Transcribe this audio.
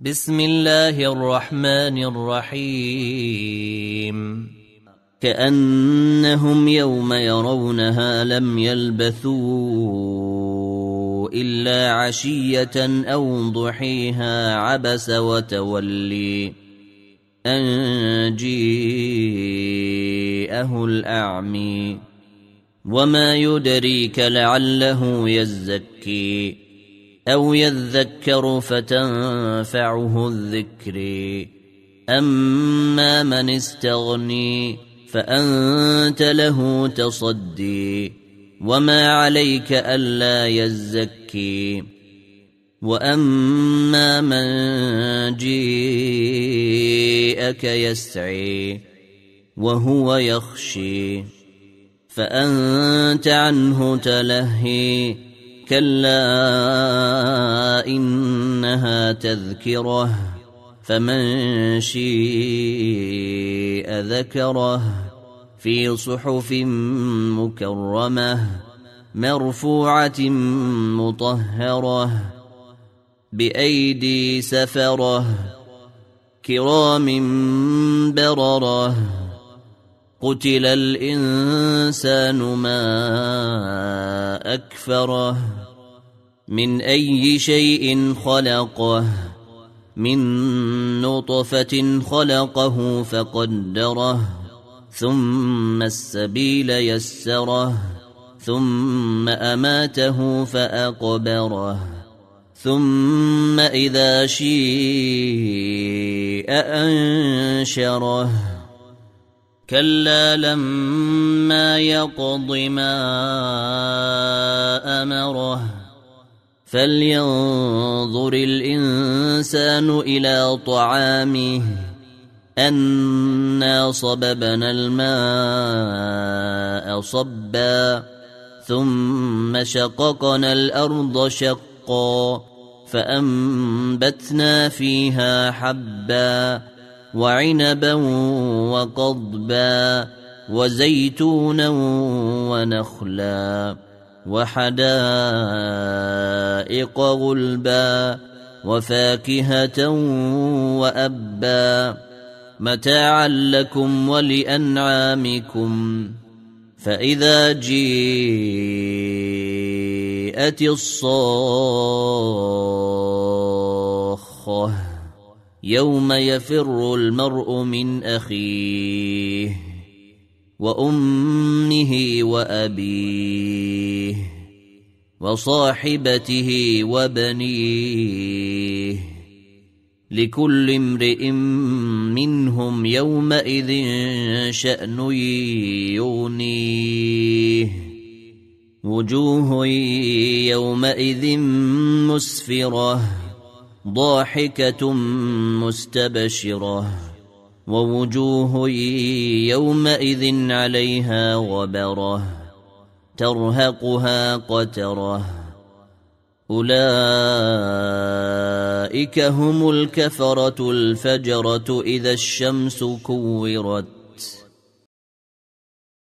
بسم الله الرحمن الرحيم. كأنهم يوم يرونها لم يلبثوا إلا عشية أو ضحيها عبس وتولي أن جيءه الأعمي. وما يدريك لعله يزكي. أو يذكر فتنفعه الذكر. أما من استغني فأنت له تصدي. وما عليك ألا يزكي. وأما من جيءك يسعي. وهو يخشي. فأنت عنه تلهي. كلا إنها تذكرة فمن شيء ذكره في صحف مكرمة مرفوعة مطهرة بأيدي سفرة كرام بررة. قتل الإنسان ما أكفره. من أي شيء خلقه؟ من نطفة خلقه فقدره. ثم السبيل يسره. ثم أماته فأقبره. ثم إذا شيء أنشره. كلا لما يقض ما أمره فلينظر الإنسان إلى طعامه أنا صببنا الماء صبا ثم شققنا الأرض شقا فأنبتنا فيها حبا. وعنبا وقضبا وزيتونا ونخلا وحدائق غلبا وفاكهة وأبا متاعا لكم ولأنعامكم فإذا جيءت الصاخه يوم يفر المرء من أخيه وأمه وأبيه وصاحبته وبنيه لكل امرئ منهم يومئذ شأن يغنيه وجوه يومئذ مسفرة ضاحكة مستبشرة ووجوه يومئذ عليها غبرة ترهقها قترة أولئك هم الكفرة الفجرة إذا الشمس كورت